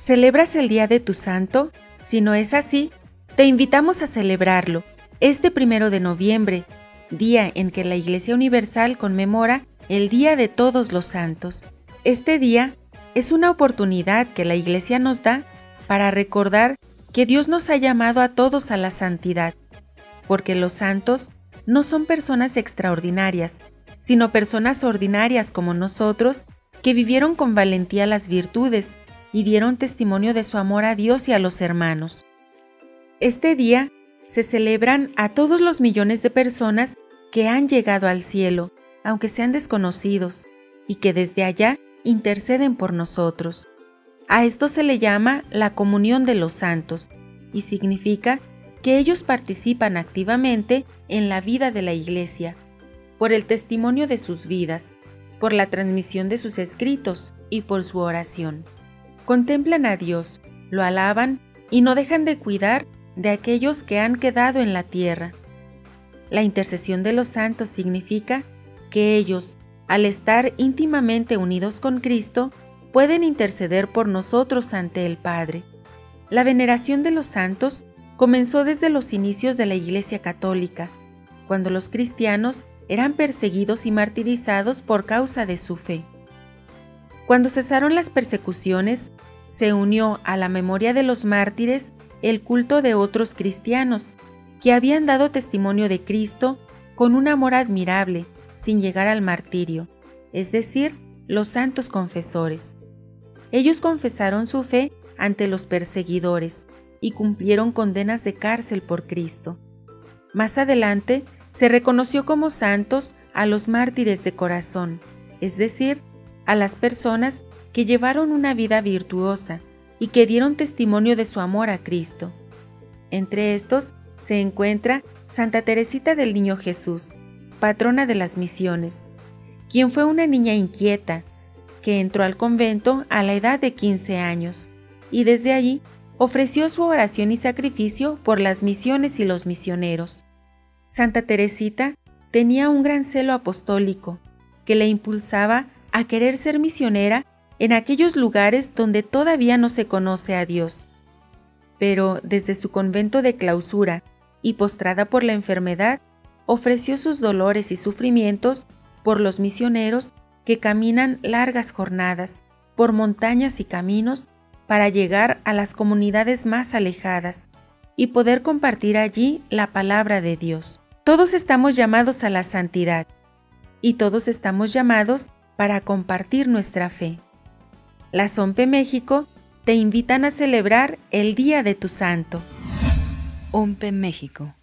¿Celebras el Día de tu Santo? Si no es así, te invitamos a celebrarlo este primero de noviembre, día en que la Iglesia Universal conmemora el Día de Todos los Santos. Este día es una oportunidad que la Iglesia nos da para recordar que Dios nos ha llamado a todos a la santidad, porque los santos no son personas extraordinarias, sino personas ordinarias como nosotros que vivieron con valentía las virtudes y dieron testimonio de su amor a Dios y a los hermanos. Este día se celebran a todos los millones de personas que han llegado al cielo, aunque sean desconocidos, y que desde allá interceden por nosotros. A esto se le llama la comunión de los santos, y significa que ellos participan activamente en la vida de la Iglesia, por el testimonio de sus vidas, por la transmisión de sus escritos y por su oración. Contemplan a Dios, lo alaban y no dejan de cuidar de aquellos que han quedado en la tierra. La intercesión de los santos significa que ellos, al estar íntimamente unidos con Cristo, pueden interceder por nosotros ante el Padre. La veneración de los santos comenzó desde los inicios de la Iglesia Católica, cuando los cristianos eran perseguidos y martirizados por causa de su fe. Cuando cesaron las persecuciones, se unió a la memoria de los mártires el culto de otros cristianos que habían dado testimonio de Cristo con un amor admirable, sin llegar al martirio, es decir, los santos confesores. Ellos confesaron su fe ante los perseguidores, y cumplieron condenas de cárcel por Cristo. Más adelante se reconoció como santos a los mártires de corazón, es decir, a las personas que llevaron una vida virtuosa y que dieron testimonio de su amor a Cristo. Entre estos se encuentra Santa Teresita del Niño Jesús, patrona de las misiones, quien fue una niña inquieta, que entró al convento a la edad de 15 años, y desde allí ofreció su oración y sacrificio por las misiones y los misioneros. Santa Teresita tenía un gran celo apostólico que le impulsaba a querer ser misionera en aquellos lugares donde todavía no se conoce a Dios. Pero desde su convento de clausura y postrada por la enfermedad, ofreció sus dolores y sufrimientos por los misioneros que caminan largas jornadas por montañas y caminos para llegar a las comunidades más alejadas y poder compartir allí la palabra de Dios. Todos estamos llamados a la santidad y todos estamos llamados para compartir nuestra fe. La Sompe México te invitan a celebrar el Día de tu Santo. OMPE México